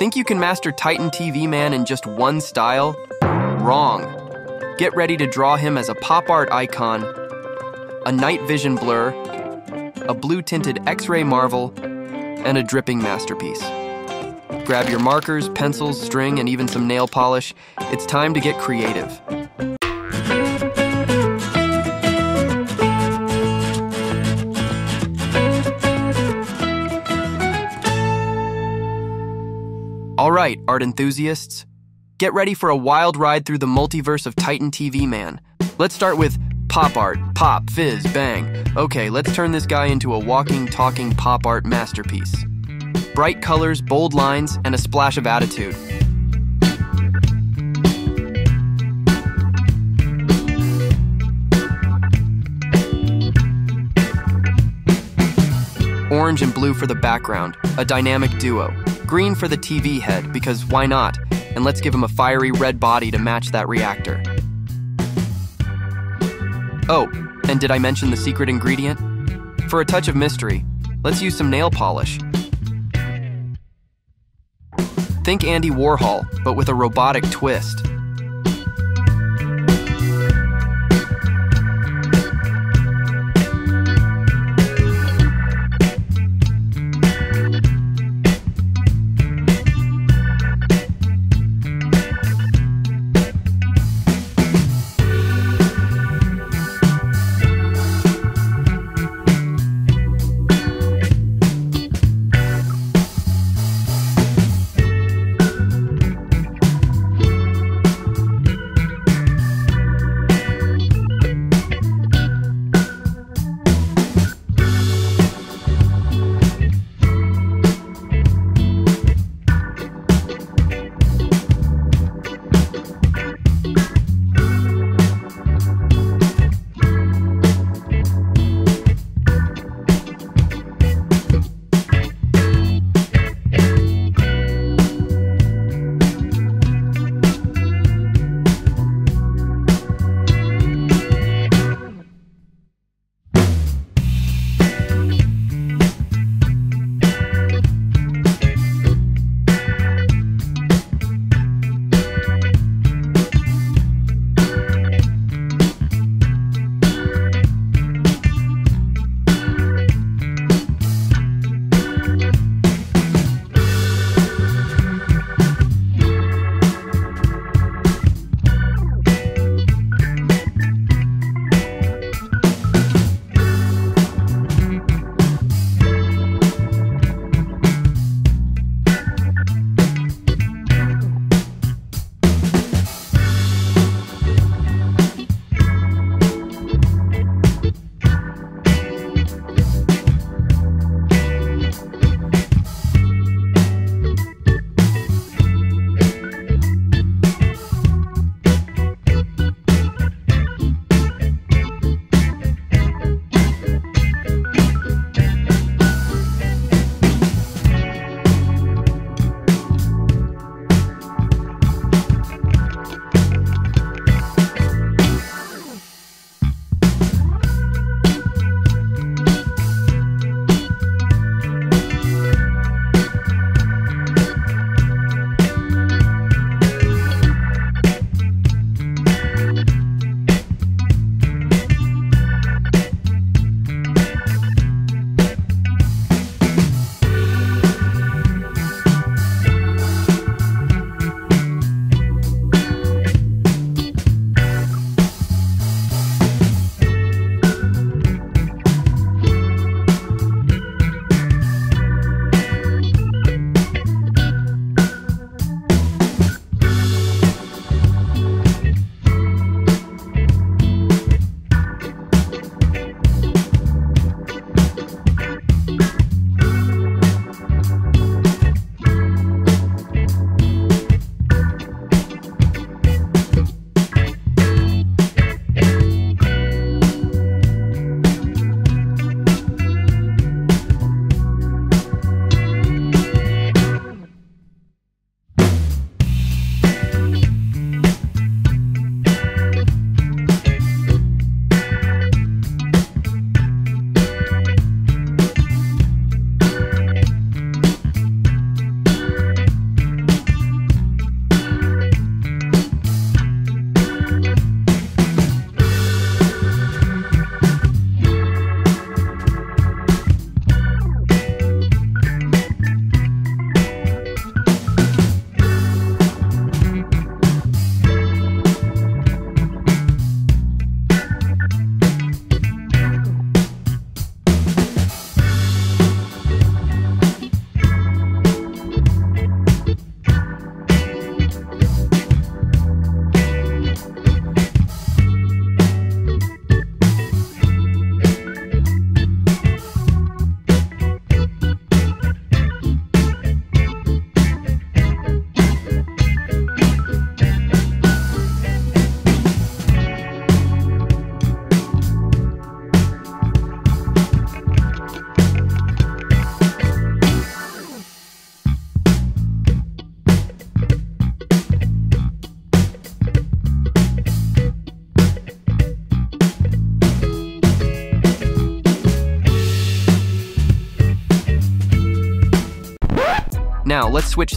Think you can master Titan TV Man in just one style? Wrong. Get ready to draw him as a pop art icon, a night vision blur, a blue tinted X ray marvel, and a dripping masterpiece. Grab your markers, pencils, string, and even some nail polish. It's time to get creative. Right, art enthusiasts, get ready for a wild ride through the multiverse of Titan TV Man. Let's start with pop art, pop, fizz, bang. Okay, let's turn this guy into a walking, talking pop art masterpiece. Bright colors, bold lines, and a splash of attitude. Orange and blue for the background, a dynamic duo. Green for the TV head, because why not? And let's give him a fiery red body to match that reactor. Oh, and did I mention the secret ingredient? For a touch of mystery, let's use some nail polish. Think Andy Warhol, but with a robotic twist.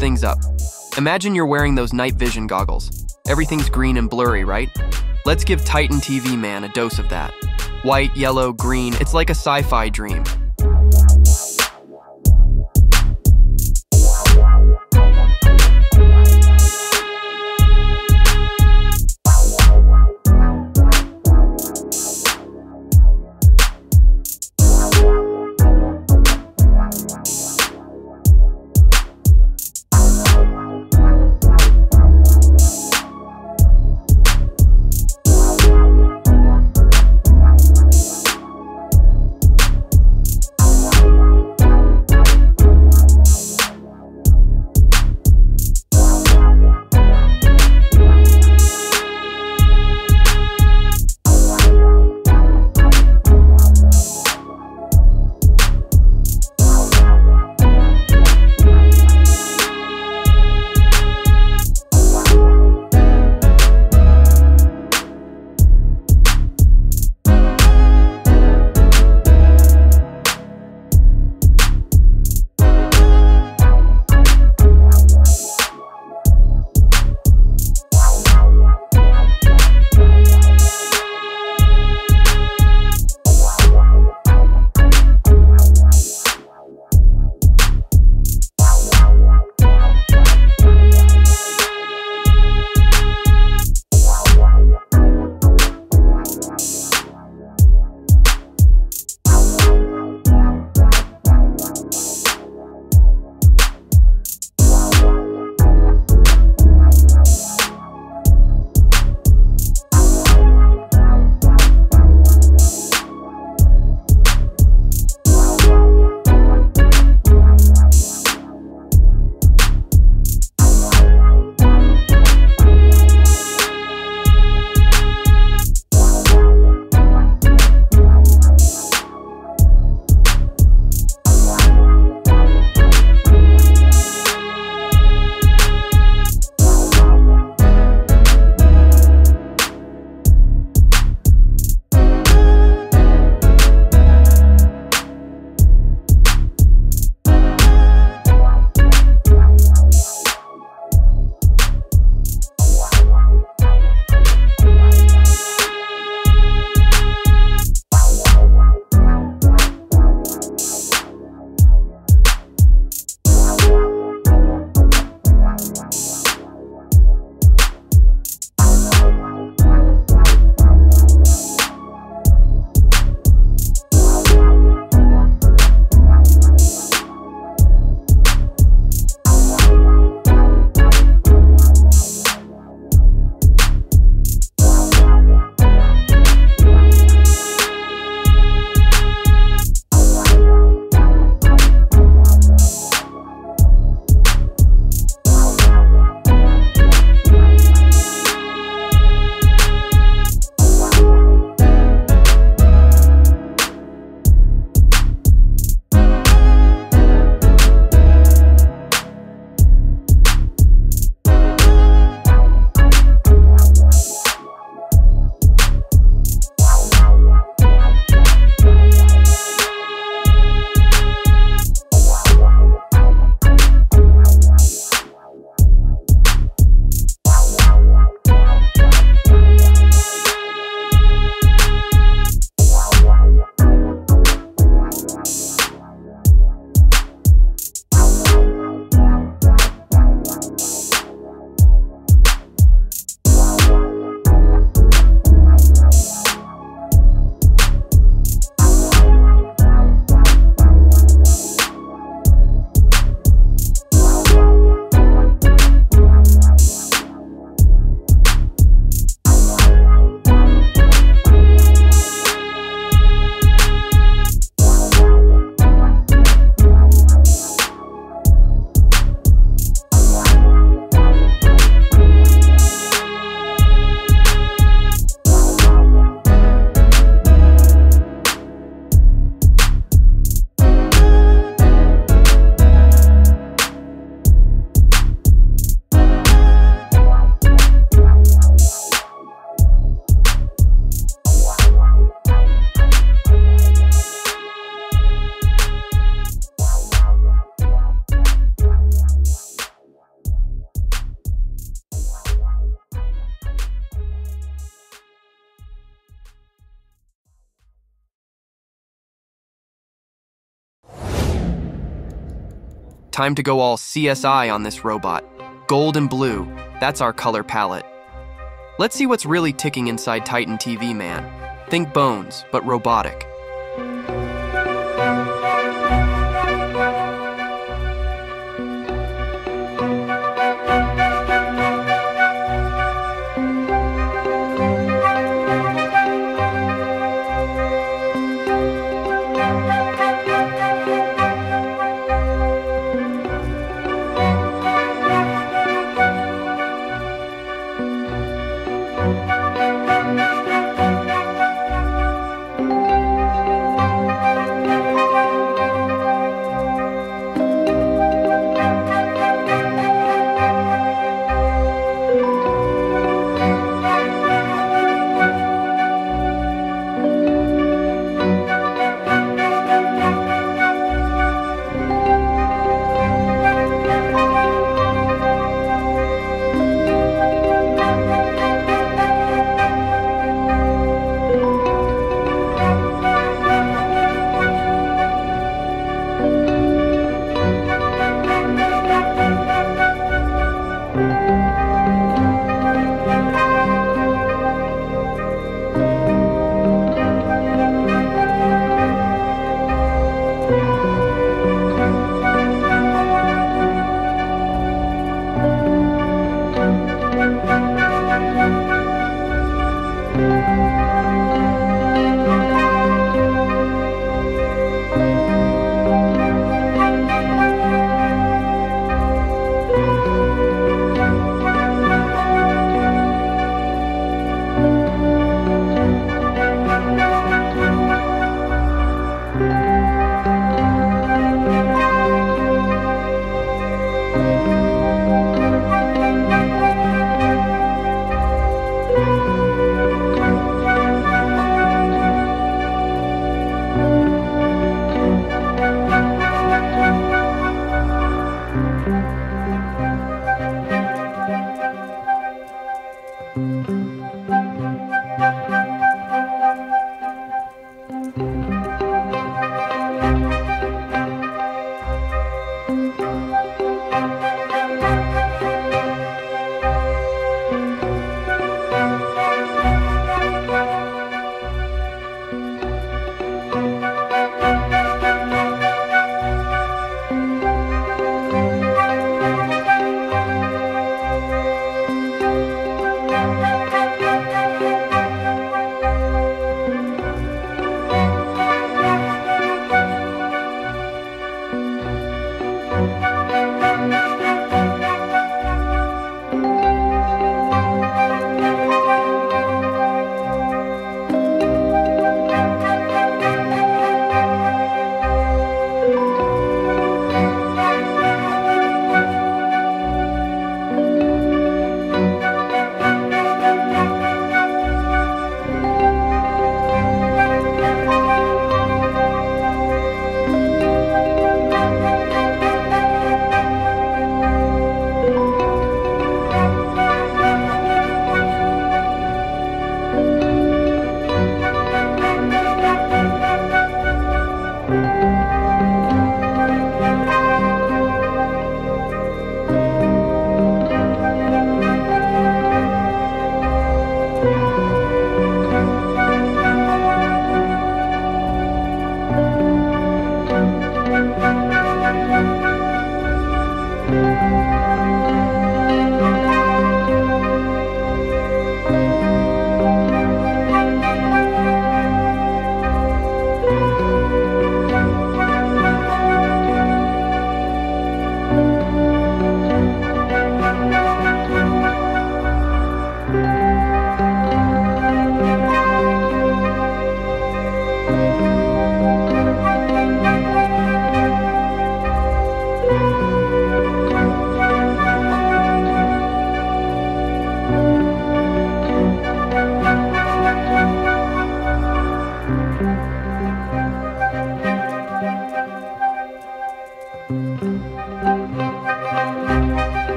Things up. Imagine you're wearing those night vision goggles. Everything's green and blurry, right? Let's give Titan TV Man a dose of that. White, yellow, green, it's like a sci fi dream. Time to go all CSI on this robot. Gold and blue, that's our color palette. Let's see what's really ticking inside Titan TV Man. Think bones, but robotic.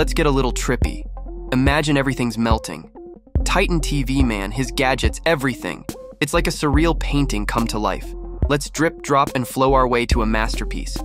Let's get a little trippy. Imagine everything's melting. Titan TV Man, his gadgets, everything. It's like a surreal painting come to life. Let's drip, drop, and flow our way to a masterpiece.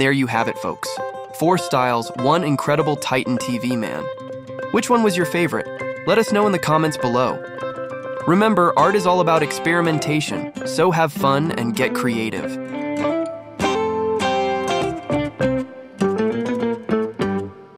And there you have it, folks. Four styles, one incredible Titan TV man. Which one was your favorite? Let us know in the comments below. Remember, art is all about experimentation, so have fun and get creative.